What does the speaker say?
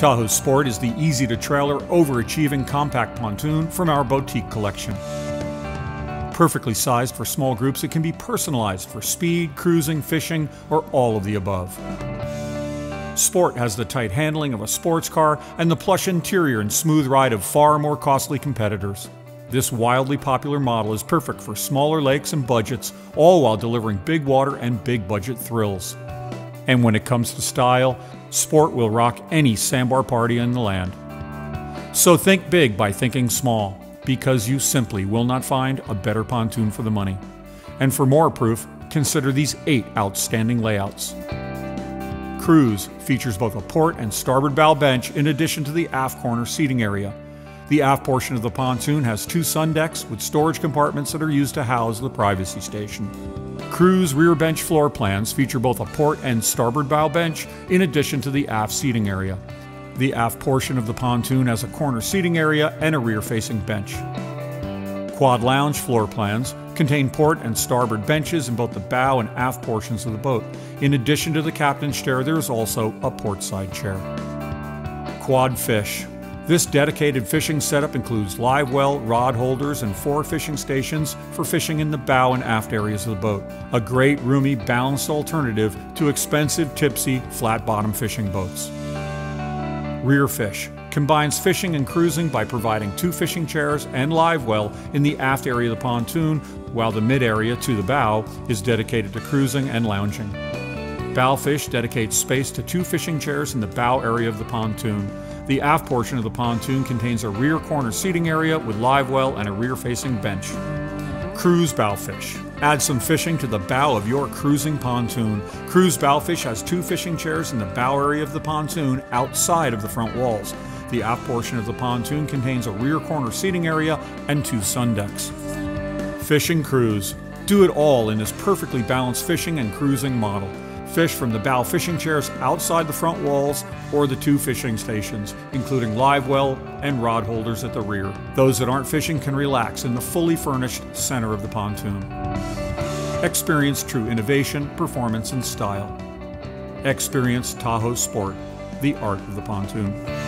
Tahoe Sport is the easy to trailer, overachieving compact pontoon from our boutique collection. Perfectly sized for small groups, it can be personalized for speed, cruising, fishing, or all of the above. Sport has the tight handling of a sports car and the plush interior and smooth ride of far more costly competitors. This wildly popular model is perfect for smaller lakes and budgets, all while delivering big water and big budget thrills. And when it comes to style, Sport will rock any sandbar party in the land. So think big by thinking small, because you simply will not find a better pontoon for the money. And for more proof, consider these eight outstanding layouts. Cruise features both a port and starboard bow bench in addition to the aft corner seating area. The aft portion of the pontoon has two sun decks with storage compartments that are used to house the privacy station. Cruise rear bench floor plans feature both a port and starboard bow bench in addition to the aft seating area. The aft portion of the pontoon has a corner seating area and a rear facing bench. Quad lounge floor plans contain port and starboard benches in both the bow and aft portions of the boat. In addition to the captain's chair, there is also a portside chair. Quad fish this dedicated fishing setup includes live well, rod holders, and four fishing stations for fishing in the bow and aft areas of the boat. A great, roomy, balanced alternative to expensive, tipsy, flat bottom fishing boats. Rear Fish combines fishing and cruising by providing two fishing chairs and live well in the aft area of the pontoon, while the mid area to the bow is dedicated to cruising and lounging. Bowfish dedicates space to two fishing chairs in the bow area of the pontoon. The aft portion of the pontoon contains a rear corner seating area with live well and a rear facing bench. Cruise Bowfish. Add some fishing to the bow of your cruising pontoon. Cruise Bowfish has two fishing chairs in the bow area of the pontoon outside of the front walls. The aft portion of the pontoon contains a rear corner seating area and two sun decks. Fishing Cruise. Do it all in this perfectly balanced fishing and cruising model fish from the bow fishing chairs outside the front walls or the two fishing stations, including live well and rod holders at the rear. Those that aren't fishing can relax in the fully furnished center of the pontoon. Experience true innovation, performance, and style. Experience Tahoe Sport, the art of the pontoon.